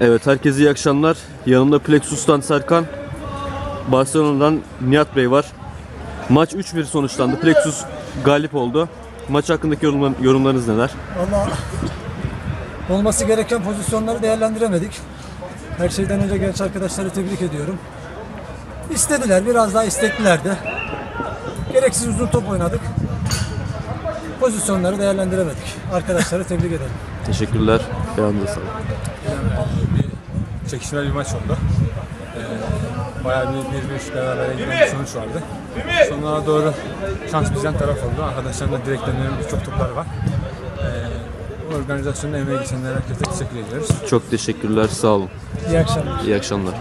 Evet herkese iyi akşamlar. Yanımda Plexus'tan Serkan, Barcelona'dan Nihat Bey var. Maç 3-1 sonuçlandı. Plexus galip oldu. Maç hakkındaki yorumlar- yorumlarınız neler? Valla olması gereken pozisyonları değerlendiremedik. Her şeyden önce genç arkadaşları tebrik ediyorum. İstediler, biraz daha isteklilerdi. Gereksiz uzun top oynadık. Pozisyonları değerlendiremedik. Arkadaşları tebrik ederim. Teşekkürler. Ayağınıza sağlık. bir çekişmeli bir maç oldu. Ee, bayağı bir bir beş beraber giden bir sonuç vardı. Sonlara doğru şans bizden taraf oldu. Arkadaşların da direklerinin birçok toplar var. Ee, organizasyonun emeği geçenlere herkese teşekkür ediyoruz. Çok teşekkürler. Sağ olun. İyi akşamlar. İyi akşamlar.